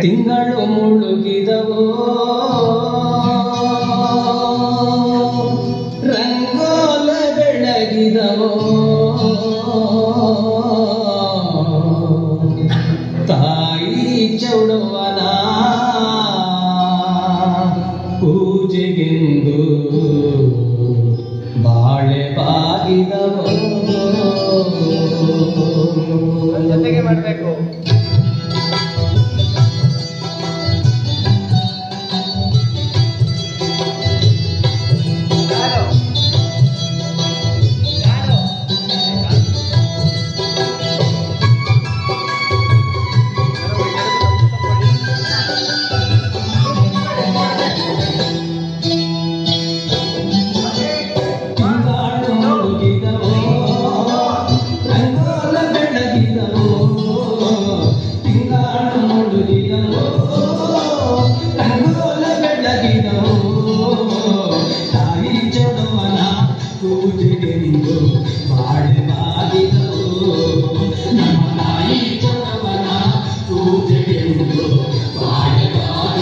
ತಿಂಗಳು ಮುಳುಗಿದವೋ? ರಂಗೋಲ ಬೆಳಗಿದವೋ? ತಾಯಿ ಚೌಡವನ ಪೂಜೆಗೆಂದು ಬಾಳೆ ಬಾಗಿದವು? ಜೊತೆಗೆ ಮಾಡಬೇಕು.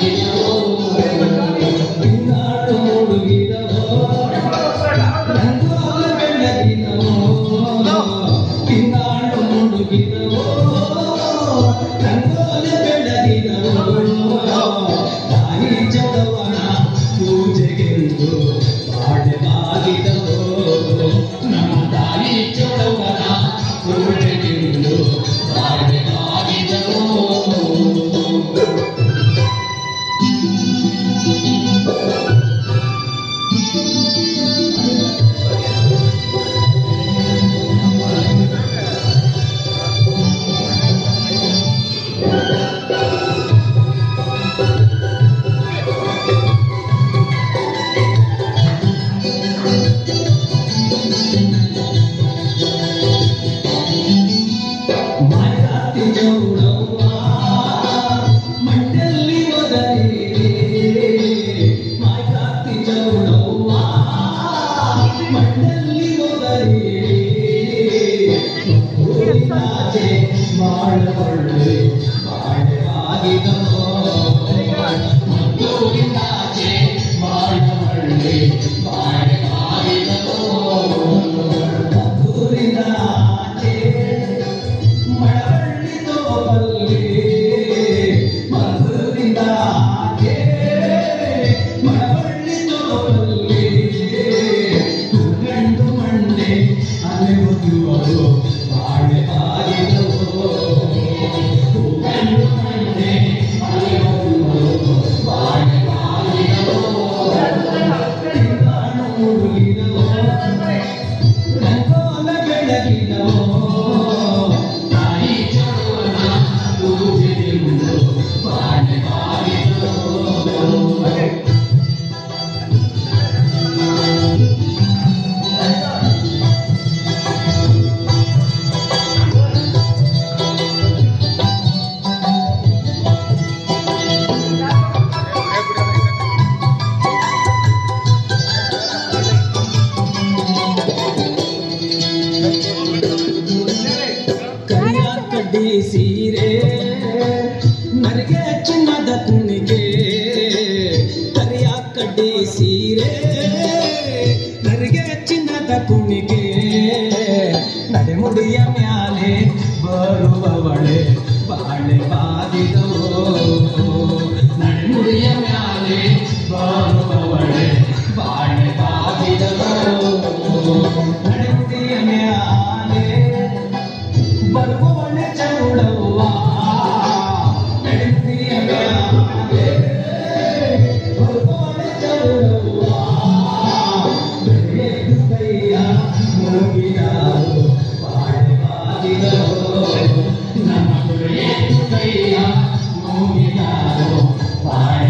Thank you. Dios. I'm ರಂಗಿ ಸೀರೆ ನನಗೆ ಚಿನ್ನದ ತುಣಿಗೆ ಕರಿಯ ಕಡ್ಡಿ ಸೀರೆ ನನಗೆ ಚಿನ್ನದ ತುಣಿಗೆ ನಡೆಮುಡಿಯ ಮ್ಯಾಲೆ ಬರುವವಳೆ, ಬಾಳೆ ಬಾದಿದ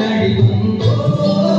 nari tumbo